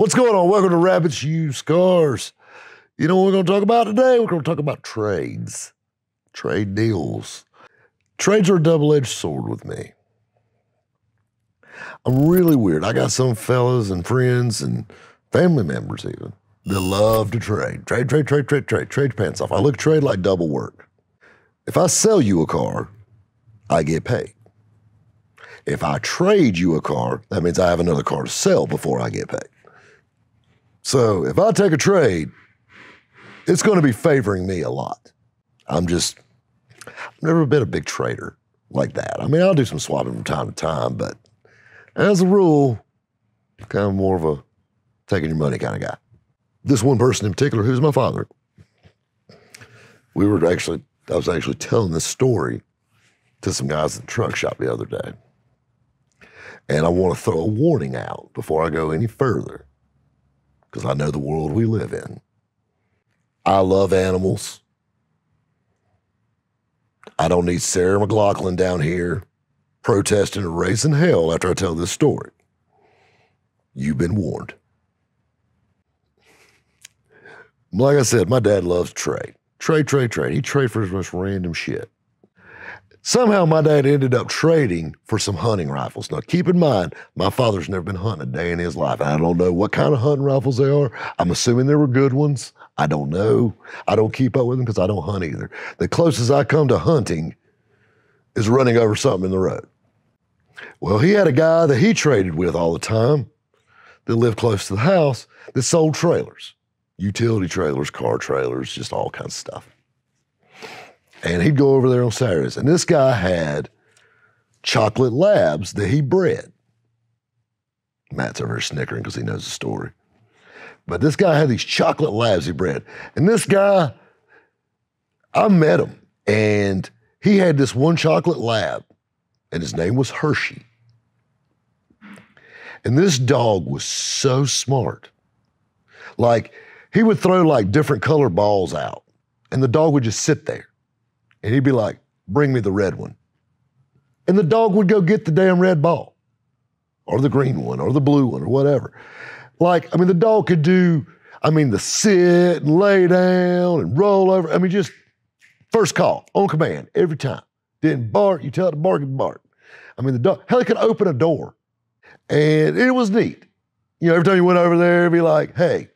What's going on? Welcome to Rabbits Used Cars. You know what we're going to talk about today? We're going to talk about trades, trade deals. Trades are a double edged sword with me. I'm really weird. I got some fellas and friends and family members even that love to trade. Trade, trade, trade, trade, trade, trade pants off. I look trade like double work. If I sell you a car, I get paid. If I trade you a car, that means I have another car to sell before I get paid. So if I take a trade, it's going to be favoring me a lot. I'm just, I've never been a big trader like that. I mean, I'll do some swapping from time to time, but as a rule, kind of more of a taking your money kind of guy. This one person in particular, who's my father, we were actually, I was actually telling this story to some guys at the truck shop the other day. And I want to throw a warning out before I go any further, because I know the world we live in. I love animals. I don't need Sarah McLachlan down here protesting and raising hell after I tell this story. You've been warned. Like I said, my dad loves trade. Trade, trade, trade. He trade for his most random shit. Somehow my dad ended up trading for some hunting rifles. Now keep in mind, my father's never been hunting a day in his life. I don't know what kind of hunting rifles they are. I'm assuming they were good ones. I don't know. I don't keep up with them because I don't hunt either. The closest I come to hunting is running over something in the road. Well, he had a guy that he traded with all the time that lived close to the house that sold trailers, utility trailers, car trailers, just all kinds of stuff. And he'd go over there on Saturdays. And this guy had chocolate labs that he bred. Matt's over here snickering because he knows the story. But this guy had these chocolate labs he bred. And this guy, I met him, and he had this one chocolate lab, and his name was Hershey. And this dog was so smart. Like, he would throw like different color balls out, and the dog would just sit there. And he'd be like, bring me the red one. And the dog would go get the damn red ball, or the green one, or the blue one, or whatever. Like, I mean, the dog could do, I mean, the sit and lay down and roll over. I mean, just first call on command every time. Didn't bark, you tell it to bark, it bark. I mean, the dog, hell, it could open a door. And it was neat. You know, every time you went over there, it'd be like, hey,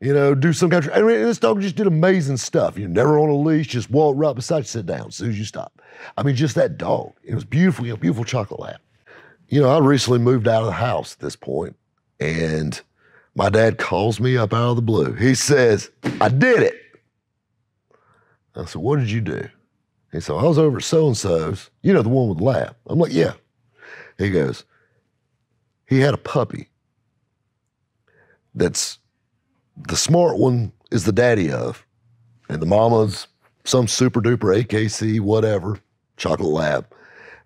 you know, do some kind of, I mean, this dog just did amazing stuff. You never on a leash, just walk right beside you, sit down as soon as you stop. I mean, just that dog. It was beautiful, you know, beautiful chocolate lab. You know, I recently moved out of the house at this point, and my dad calls me up out of the blue. He says, I did it. I said, What did you do? He said, I was over at so and so's, you know, the one with the lab. I'm like, Yeah. He goes, He had a puppy that's the smart one is the daddy of, and the mama's some super duper AKC, whatever, chocolate lab.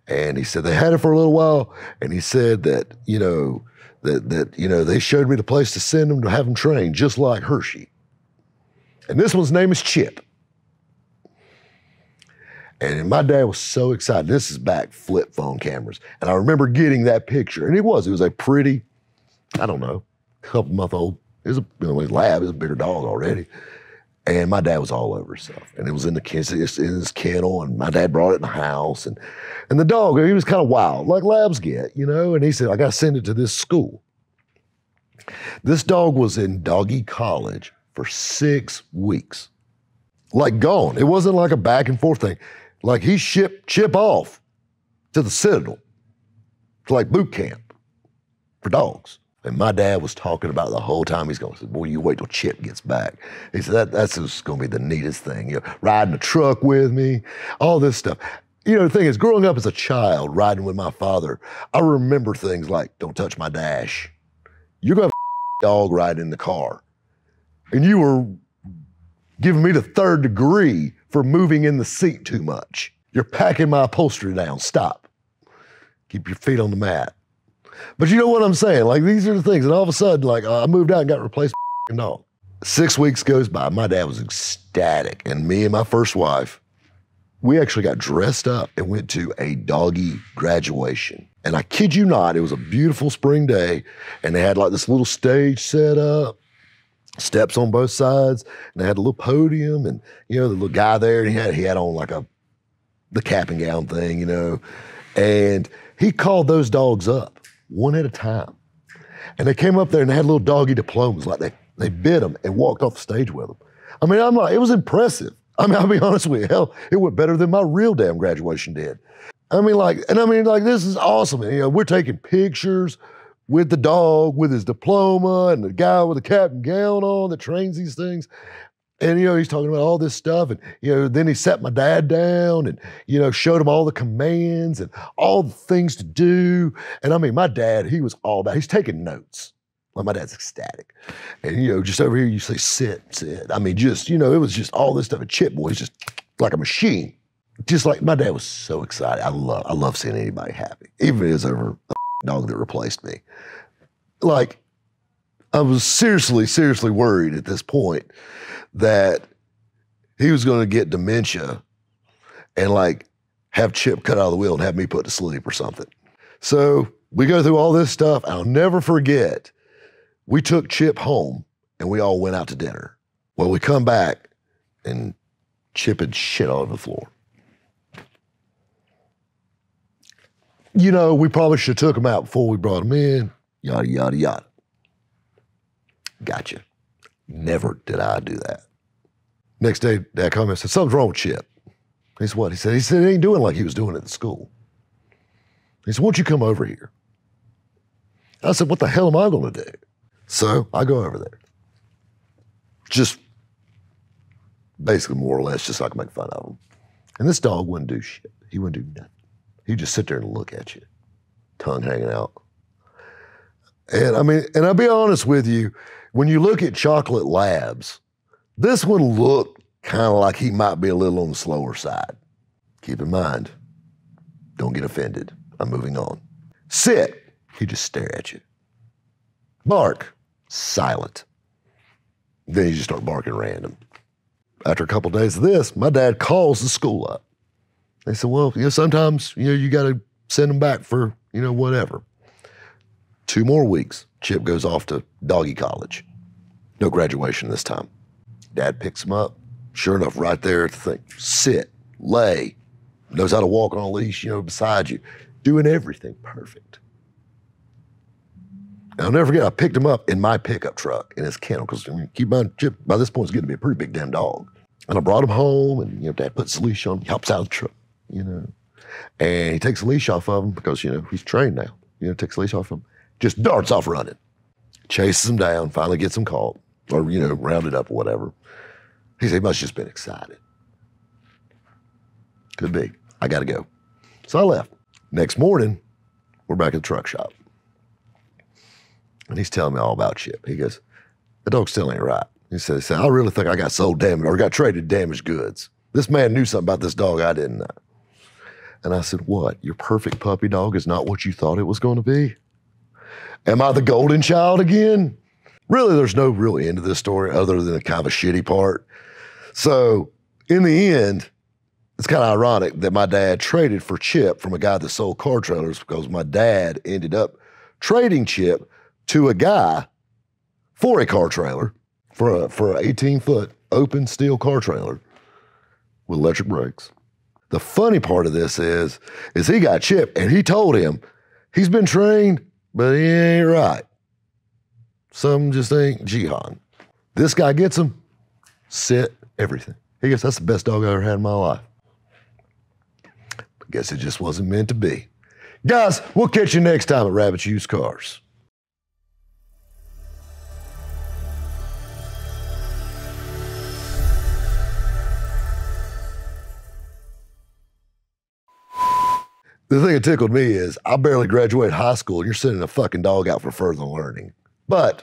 And he said they had it for a little while, and he said that, you know, that that, you know, they showed me the place to send them to have them trained, just like Hershey. And this one's name is Chip. And my dad was so excited. This is back flip phone cameras. And I remember getting that picture. And it was, it was a pretty, I don't know, couple month old it was a you know, lab. It was a bigger dog already. And my dad was all over himself. And it was in the in his kennel, and my dad brought it in the house. And and the dog, he was kind of wild, like labs get, you know. And he said, I gotta send it to this school. This dog was in doggy college for six weeks. Like gone. It wasn't like a back and forth thing. Like he shipped Chip off to the Citadel. It's like boot camp for dogs. And my dad was talking about the whole time. He's going, "Boy, you wait till Chip gets back." He said, that, "That's just going to be the neatest thing." You know, riding a truck with me, all this stuff. You know, the thing is, growing up as a child, riding with my father, I remember things like, "Don't touch my dash." You're going to have a dog ride in the car, and you were giving me the third degree for moving in the seat too much. You're packing my upholstery down. Stop. Keep your feet on the mat. But you know what I'm saying? Like these are the things. And all of a sudden, like uh, I moved out and got replaced by dog. Six weeks goes by. My dad was ecstatic. And me and my first wife, we actually got dressed up and went to a doggy graduation. And I kid you not, it was a beautiful spring day, and they had like this little stage set up, steps on both sides, and they had a little podium, and you know the little guy there, and he had he had on like a the cap and gown thing, you know, and he called those dogs up one at a time, and they came up there and they had little doggy diplomas, like they they bid them and walked off the stage with them. I mean, I'm like, it was impressive. I mean, I'll be honest with you, hell, it went better than my real damn graduation did. I mean, like, and I mean, like, this is awesome. And, you know, we're taking pictures with the dog with his diploma and the guy with the cap and gown on that trains these things. And, you know, he's talking about all this stuff. And, you know, then he sat my dad down and, you know, showed him all the commands and all the things to do. And I mean, my dad, he was all about, he's taking notes. Well, my dad's ecstatic. And, you know, just over here, you say, sit, sit. I mean, just, you know, it was just all this stuff. And Chip Boy's just like a machine. Just like my dad was so excited. I love, I love seeing anybody happy, even if over a dog that replaced me. Like, I was seriously, seriously worried at this point that he was going to get dementia and like have Chip cut out of the wheel and have me put to sleep or something. So we go through all this stuff. I'll never forget. We took Chip home and we all went out to dinner. Well, we come back and Chip had shit all over the floor. You know, we probably should have took him out before we brought him in. Yada yada yada. Gotcha. Never did I do that. Next day, me and said, Something's wrong with Chip. He said, What? He said, He said, He ain't doing like he was doing at the school. He said, Won't you come over here? I said, What the hell am I going to do? So I go over there. Just basically, more or less, just so I can make fun of him. And this dog wouldn't do shit. He wouldn't do nothing. He'd just sit there and look at you, tongue hanging out. And I mean, and I'll be honest with you, when you look at chocolate labs, this one looked kind of like he might be a little on the slower side. Keep in mind, don't get offended. I'm moving on. Sit, he just stare at you. Bark, silent. Then you just start barking random. After a couple of days of this, my dad calls the school up. They said, well, you know, sometimes, you know, you got to send them back for, you know, whatever. Two more weeks, Chip goes off to doggy college. No graduation this time. Dad picks him up. Sure enough, right there thing, sit, lay, knows how to walk on a leash, you know, beside you, doing everything perfect. I'll never forget, I picked him up in my pickup truck in his kennel, because I mean, keep in mind, Chip, by this point, is getting to be a pretty big damn dog. And I brought him home, and, you know, Dad puts the leash on, he hops out the truck, you know, and he takes the leash off of him because, you know, he's trained now. You know, takes the leash off of him, just darts off running, chases him down, finally gets him caught, or, you know, rounded up or whatever. He said, he must have just been excited. Could be. I got to go. So I left. Next morning, we're back at the truck shop. And he's telling me all about Chip. He goes, the dog still ain't right. He said, I really think I got sold damaged or got traded damaged goods. This man knew something about this dog I didn't know. And I said, What? Your perfect puppy dog is not what you thought it was going to be? Am I the golden child again? Really, there's no real end to this story other than a kind of a shitty part. So, in the end, it's kind of ironic that my dad traded for Chip from a guy that sold car trailers because my dad ended up trading Chip to a guy for a car trailer, for for an 18 foot open steel car trailer with electric brakes. The funny part of this is, is he got Chip and he told him he's been trained, but he ain't right. Some just ain't Jihan. This guy gets him, sit, everything. He goes, that's the best dog I ever had in my life. I guess it just wasn't meant to be. Guys, we'll catch you next time at Rabbit's Used Cars. The thing that tickled me is I barely graduated high school and you're sending a fucking dog out for further learning. But